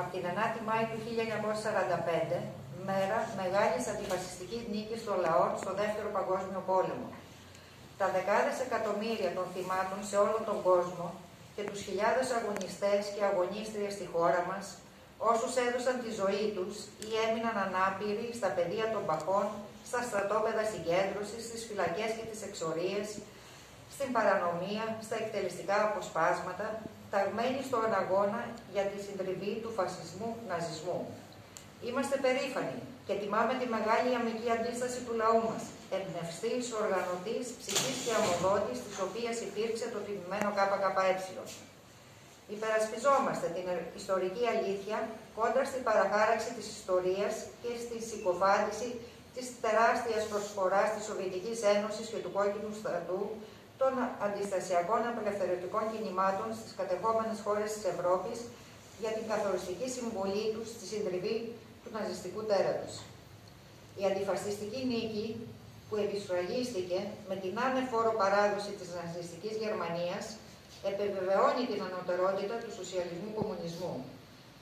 από την 9η Μάη του 1945, μέρα μεγάλης αντιφασιστικής νίκης των λαών στο Δεύτερο Παγκόσμιο Πόλεμο. Τα δεκάδες εκατομμύρια των θυμάτων σε όλο τον κόσμο και τους χιλιάδες αγωνιστές και αγωνίστριες στη χώρα μας, όσους έδωσαν τη ζωή τους ή έμειναν ανάπηροι στα πεδία των παχών, στα στρατόπεδα συγκέντρωσης, στις φυλακές και τις εξορίες, στην παρανομία, στα εκτελεστικά αποσπάσματα, ταγμένοι στον αγώνα για τη συντριβή του φασισμού-ναζισμού. Είμαστε περήφανοι και τιμάμε τη μεγάλη αμική αντίσταση του λαού μας, εμπνευστής, οργανωτής, ψυχής και αμοδότης, της οποίας υπήρξε το τιμημένο ΚΚΕ. Υπερασπιζόμαστε την ιστορική αλήθεια κόντρα στην παραχάραξη της ιστορίας και στη συκοφάντηση της τεράστιας προσφοράς της Σοβιετικής Ένωσης και του Κόκκινου Στρατού των αντιστασιακών απελευθερωτικών κινημάτων στις κατεχόμενες χώρες της Ευρώπης για την καθοριστική συμβολή τους στη συντριβή του ναζιστικού τέρατος. Η αντιφασιστική νίκη που επισφραγίστηκε με την άνεφόρο παράδοση της ναζιστικής Γερμανίας επιβεβαιώνει την ανωτερότητα του σοσιαλισμού κομμουνισμού,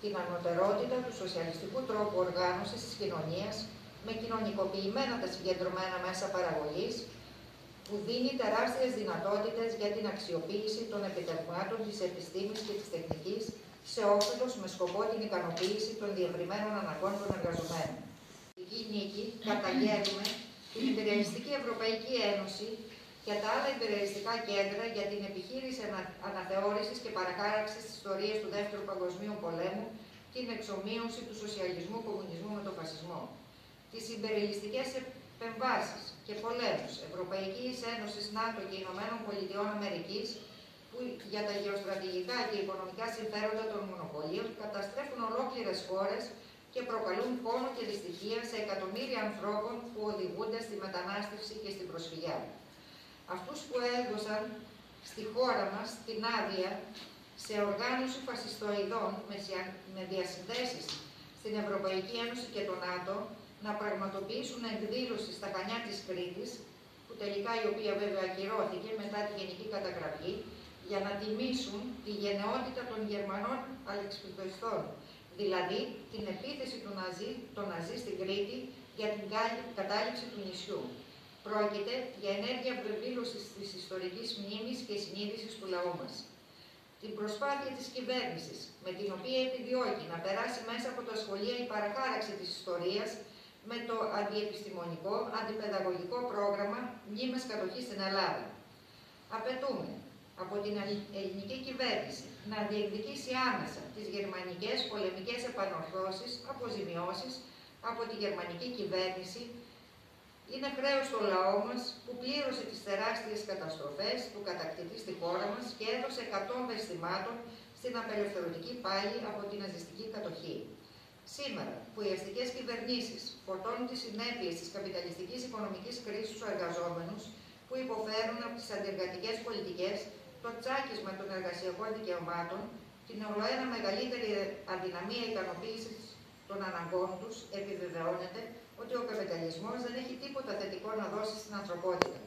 την ανωτερότητα του σοσιαλιστικού τρόπου οργάνωσης της κοινωνίας με κοινωνικοποιημένα τα συγκεντρωμένα μέσα παραγωγής που δίνει τεράστιες δυνατότητες για την αξιοποίηση των επιτευγμάτων της επιστήμης και της τεχνικής σε όφελος με σκοπό την ικανοποίηση των διευρυμένων αναγκών των εργαζομένων. Η νίκη καταγγέλνουμε την Υπηρεαλιστική Ευρωπαϊκή Ένωση και τα άλλα υπηρεαλιστικά κέντρα για την επιχείρηση αναθεώρησης και παραχάραξης της ιστορίας του Δεύτερου Παγκοσμίου Πολέμου, την εξομοίωση του σοσιαλισμού, κομμουνισμού με τον φασισμό. Τις υπερελιστικές επεμβάσεις και πολέμους Ευρωπαϊκής Ένωσης, ΝΑΤΟ και Ηνωμένων Πολιτειών Αμερικής που για τα γεωστρατηγικά και οικονομικά συμφέροντα των μονοπωλίων καταστρέφουν ολόκληρες χώρες και προκαλούν πόνο και δυστυχία σε εκατομμύρια ανθρώπων που οδηγούνται στη μετανάστευση και στην προσφυγιά. Αυτούς που έδωσαν στη χώρα μας την άδεια σε οργάνωση φασιστοειδών με διασυνδέσεις στην Ευρωπαϊκή Ένωση και το ΝΑΤΟ να πραγματοποιήσουν εκδήλωση στα Κανιά της Κρήτης, που τελικά η οποία βέβαια ακυρώθηκε μετά τη γενική καταγραφή, για να τιμήσουν τη γενναιότητα των Γερμανών αλεξιπτοιστών, δηλαδή την επίθεση του Ναζί, των Ναζί στην Κρήτη για την κατάληψη του νησιού. Πρόκειται για ενέργεια βεβήλωσης της ιστορικής μνήμης και συνείδησης του λαού μας. Την προσπάθεια της κυβέρνησης, με την οποία επιδιώκει να περάσει μέσα από τα σχολεία η παραχάραξη της ιστορίας με το αντιεπιστημονικό, αντιπαιδαγωγικό πρόγραμμα «Μνήμες κατοχής στην Ελλάδα». Απαιτούμε από την ελληνική κυβέρνηση να διεκδικήσει άμεσα τις γερμανικές πολεμικές επανορθώσεις, αποζημιώσεις από τη γερμανική κυβέρνηση είναι χρέος στο λαό μας που πλήρωσε τις τεράστιες καταστροφές του κατακτητή στη χώρα μας και έδωσε εκατόμβες θυμάτων στην απελευθερωτική πάλη από την ναζιστική κατοχή. Σήμερα, που οι αστικές κυβερνήσεις φορτώνουν τις συνέπειες της καπιταλιστικής οικονομικής κρίσης στους εργαζόμενους που υποφέρουν από τις αντιεργατικέ πολιτικές, το τσάκισμα των εργασιακών δικαιωμάτων, την ολοένα μεγαλύτερη αδυναμία ικανοποίησης των αναγκών τους, επιβεβαιώνεται ότι ο καπιταλισμός δεν έχει τίποτα θετικό να δώσει στην ανθρωπότητα.